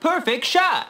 Perfect shot.